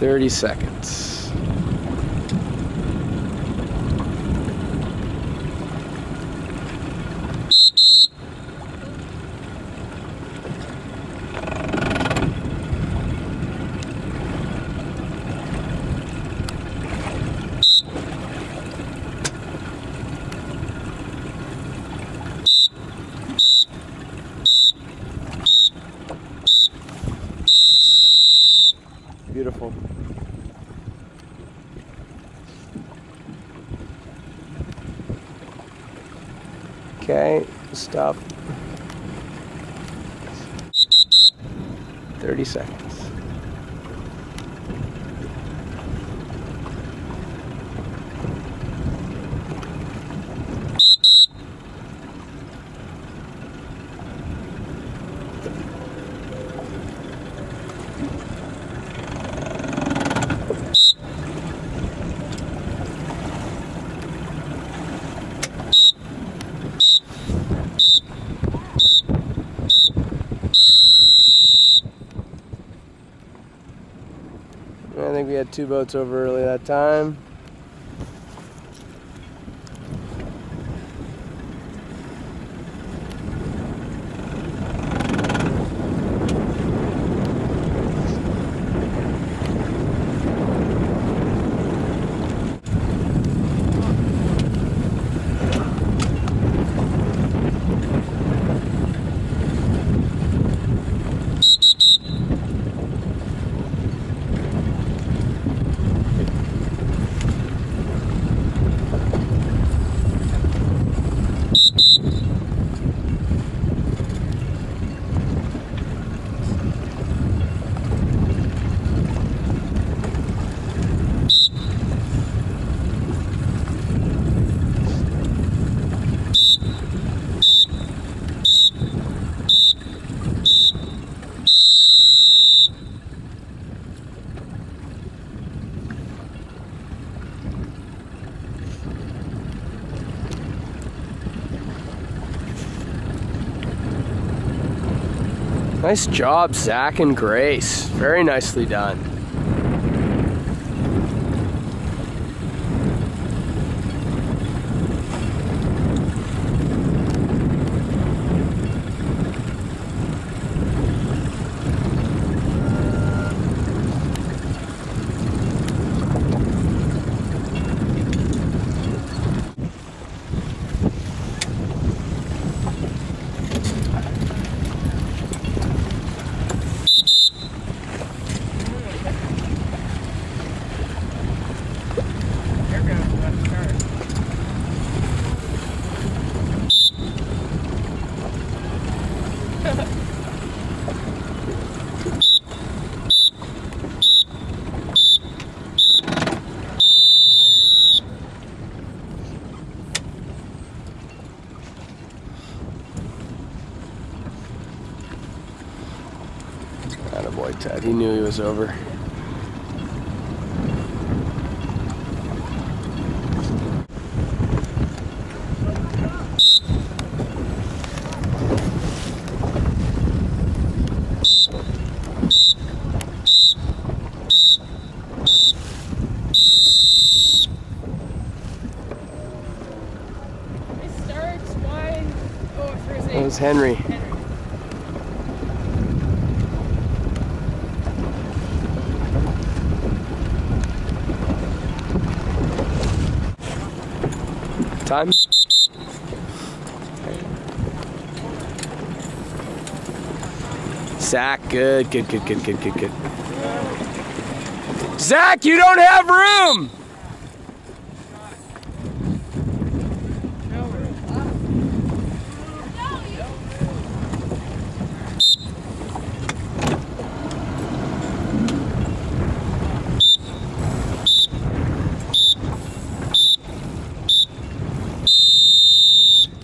30 seconds. Okay, stop. 30 seconds. We had two boats over early that time. Nice job, Zach and Grace. Very nicely done. Ted. He knew he was over. It starts wide. That was Henry. Time? Zach, good, good, good, good, good, good, good. Zach, you don't have room!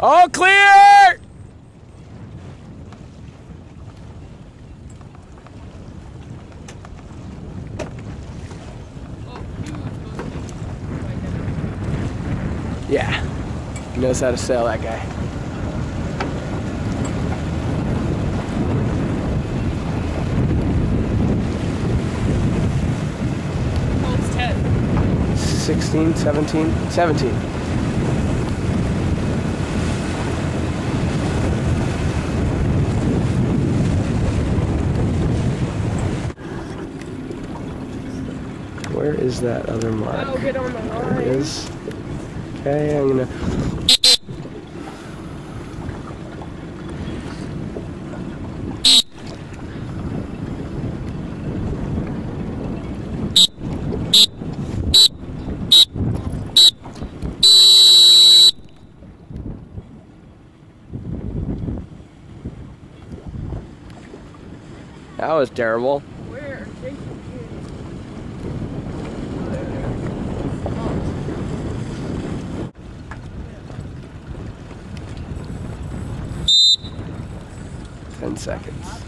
All clear! Yeah, he knows how to sail that guy. 16, 17, 17. Is that other mark? I'll get on the There it is. Okay, I'm gonna. That was terrible. 10 seconds.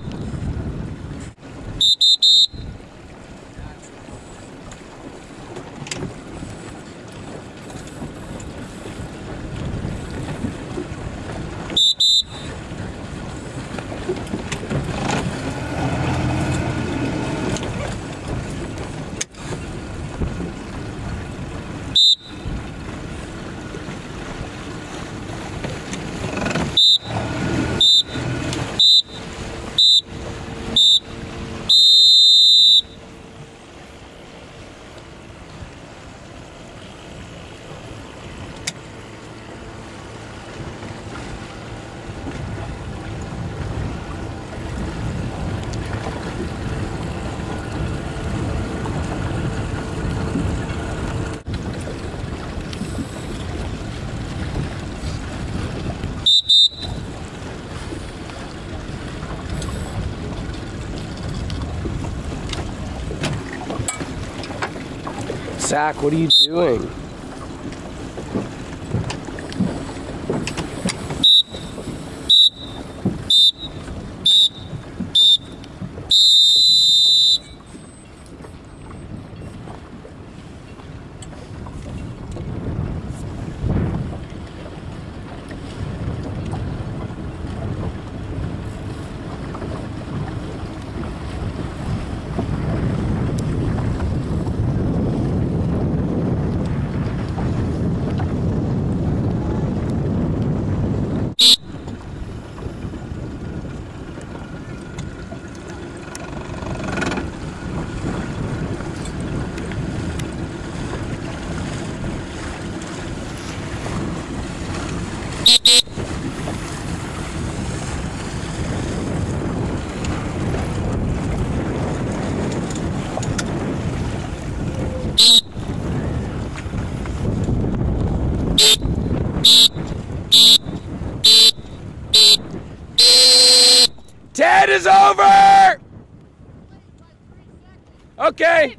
Zach, what are you doing? Is over! Okay.